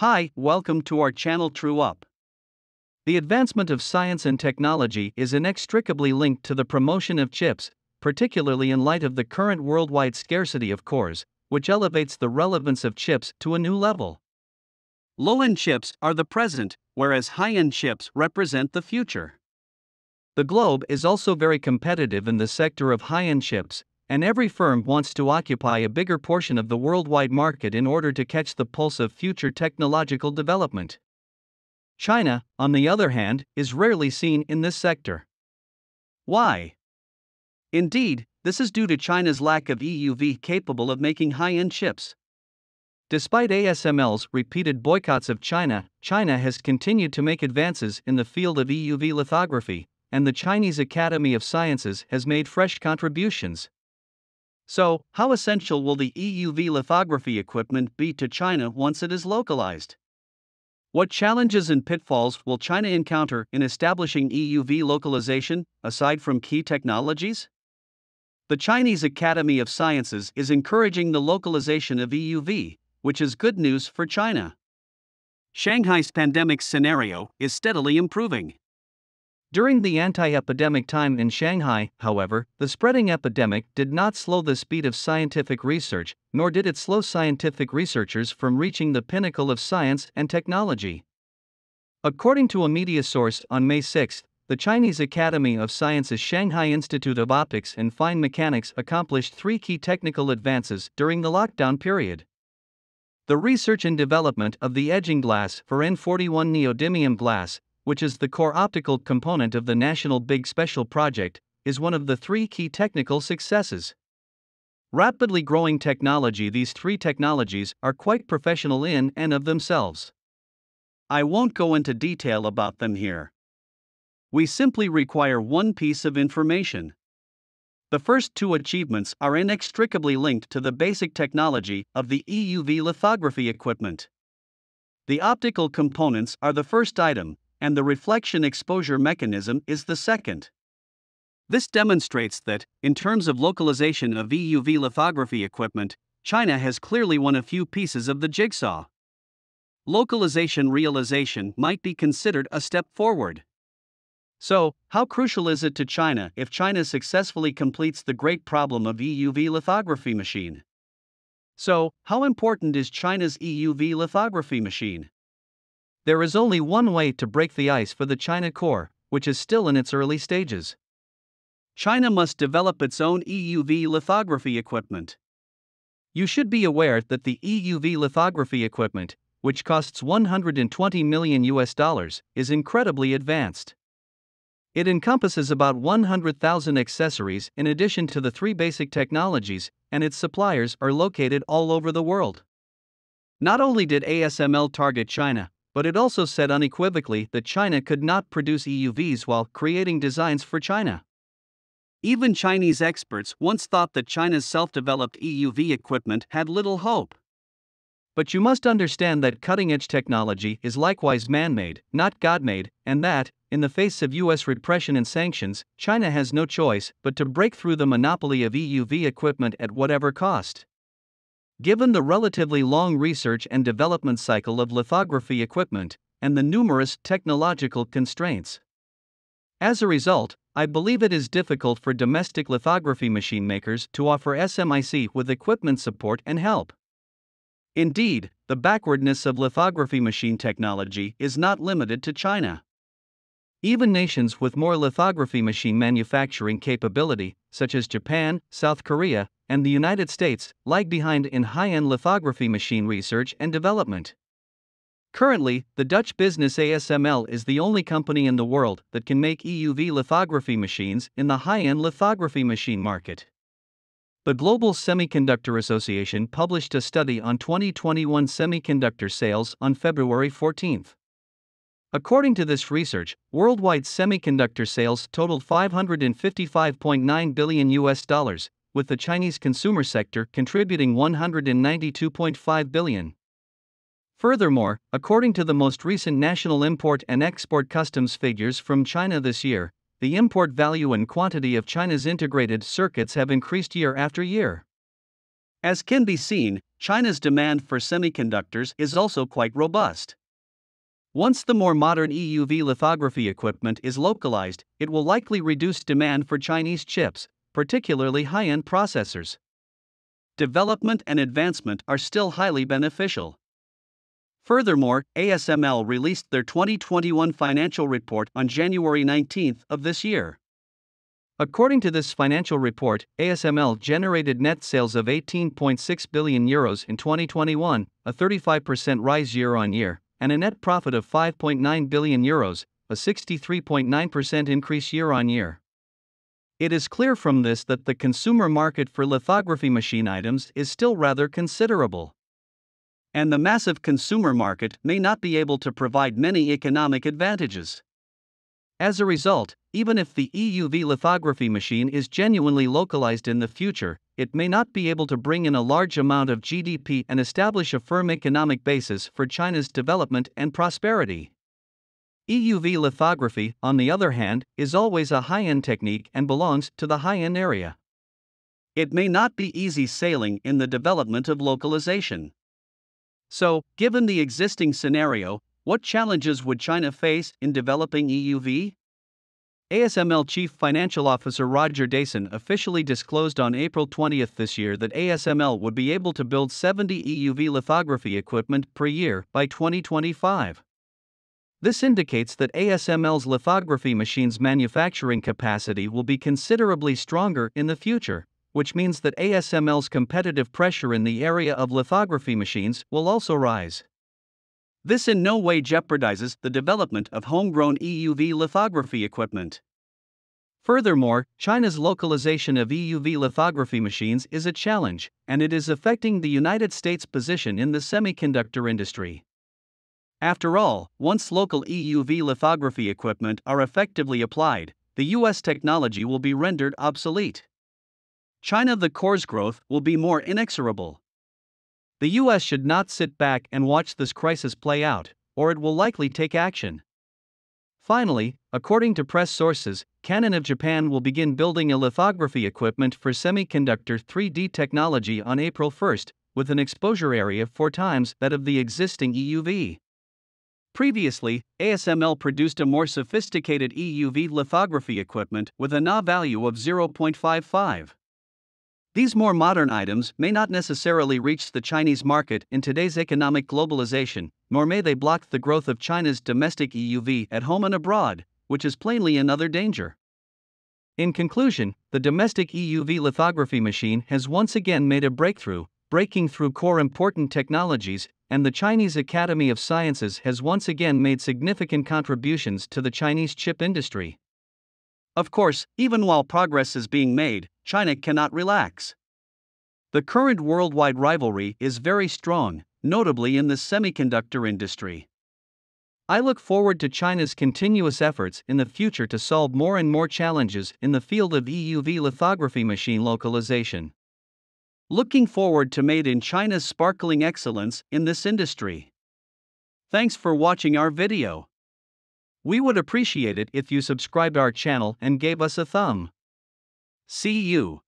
Hi, welcome to our channel True Up. The advancement of science and technology is inextricably linked to the promotion of chips, particularly in light of the current worldwide scarcity of cores, which elevates the relevance of chips to a new level. Low end chips are the present, whereas high end chips represent the future. The globe is also very competitive in the sector of high end chips, and every firm wants to occupy a bigger portion of the worldwide market in order to catch the pulse of future technological development. China, on the other hand, is rarely seen in this sector. Why? Indeed, this is due to China's lack of EUV capable of making high end chips. Despite ASML's repeated boycotts of China, China has continued to make advances in the field of EUV lithography, and the Chinese Academy of Sciences has made fresh contributions. So, how essential will the EUV lithography equipment be to China once it is localized? What challenges and pitfalls will China encounter in establishing EUV localization, aside from key technologies? The Chinese Academy of Sciences is encouraging the localization of EUV, which is good news for China. Shanghai's pandemic scenario is steadily improving. During the anti epidemic time in Shanghai, however, the spreading epidemic did not slow the speed of scientific research, nor did it slow scientific researchers from reaching the pinnacle of science and technology. According to a media source on May 6, the Chinese Academy of Sciences Shanghai Institute of Optics and Fine Mechanics accomplished three key technical advances during the lockdown period. The research and development of the edging glass for N41 neodymium glass which is the core optical component of the National Big Special project, is one of the three key technical successes. Rapidly growing technology, these three technologies are quite professional in and of themselves. I won't go into detail about them here. We simply require one piece of information. The first two achievements are inextricably linked to the basic technology of the EUV lithography equipment. The optical components are the first item, and the reflection exposure mechanism is the second. This demonstrates that, in terms of localization of EUV lithography equipment, China has clearly won a few pieces of the jigsaw. Localization realization might be considered a step forward. So, how crucial is it to China if China successfully completes the great problem of EUV lithography machine? So, how important is China's EUV lithography machine? There is only one way to break the ice for the China core, which is still in its early stages. China must develop its own EUV lithography equipment. You should be aware that the EUV lithography equipment, which costs 120 million US dollars, is incredibly advanced. It encompasses about 100,000 accessories in addition to the three basic technologies, and its suppliers are located all over the world. Not only did ASML target China, but it also said unequivocally that China could not produce EUVs while creating designs for China. Even Chinese experts once thought that China's self developed EUV equipment had little hope. But you must understand that cutting edge technology is likewise man made, not God made, and that, in the face of US repression and sanctions, China has no choice but to break through the monopoly of EUV equipment at whatever cost. Given the relatively long research and development cycle of lithography equipment and the numerous technological constraints. As a result, I believe it is difficult for domestic lithography machine makers to offer SMIC with equipment support and help. Indeed, the backwardness of lithography machine technology is not limited to China. Even nations with more lithography machine manufacturing capability, such as Japan, South Korea, and the United States, lag behind in high end lithography machine research and development. Currently, the Dutch business ASML is the only company in the world that can make EUV lithography machines in the high end lithography machine market. The Global Semiconductor Association published a study on 2021 semiconductor sales on February 14. According to this research, worldwide semiconductor sales totaled 555.9 billion US dollars, with the Chinese consumer sector contributing 192.5 billion. Furthermore, according to the most recent national import and export customs figures from China this year, the import value and quantity of China's integrated circuits have increased year after year. As can be seen, China's demand for semiconductors is also quite robust. Once the more modern EUV lithography equipment is localized, it will likely reduce demand for Chinese chips, particularly high end processors. Development and advancement are still highly beneficial. Furthermore, ASML released their 2021 financial report on January 19 of this year. According to this financial report, ASML generated net sales of 18.6 billion euros in 2021, a 35% rise year on year, and a net profit of 5.9 billion euros, a 63.9% increase year on year. It is clear from this that the consumer market for lithography machine items is still rather considerable. And the massive consumer market may not be able to provide many economic advantages. As a result, even if the EUV lithography machine is genuinely localized in the future, it may not be able to bring in a large amount of GDP and establish a firm economic basis for China's development and prosperity. EUV lithography, on the other hand, is always a high end technique and belongs to the high end area. It may not be easy sailing in the development of localization. So, given the existing scenario, what challenges would China face in developing EUV? ASML Chief Financial Officer Roger Dassen officially disclosed on April 20 this year that ASML would be able to build 70 EUV lithography equipment per year by 2025. This indicates that ASML's lithography machines' manufacturing capacity will be considerably stronger in the future, which means that ASML's competitive pressure in the area of lithography machines will also rise. This in no way jeopardizes the development of homegrown EUV lithography equipment. Furthermore, China's localization of EUV lithography machines is a challenge, and it is affecting the United States' position in the semiconductor industry. After all, once local EUV lithography equipment are effectively applied, the US technology will be rendered obsolete. China the core's growth will be more inexorable. The US should not sit back and watch this crisis play out, or it will likely take action. Finally, according to press sources, Canon of Japan will begin building a lithography equipment for semiconductor 3D technology on April 1, with an exposure area four times that of the existing EUV. Previously, ASML produced a more sophisticated EUV lithography equipment with a Na value of 0.55. These more modern items may not necessarily reach the Chinese market in today's economic globalization, nor may they block the growth of China's domestic EUV at home and abroad, which is plainly another danger. In conclusion, the domestic EUV lithography machine has once again made a breakthrough, breaking through core important technologies, and the Chinese Academy of Sciences has once again made significant contributions to the Chinese chip industry. Of course, even while progress is being made, China cannot relax. The current worldwide rivalry is very strong, notably in the semiconductor industry. I look forward to China's continuous efforts in the future to solve more and more challenges in the field of EUV lithography machine localization. Looking forward to Made in China's sparkling excellence in this industry. Thanks for watching our video. We would appreciate it if you subscribed our channel and gave us a thumb. See you.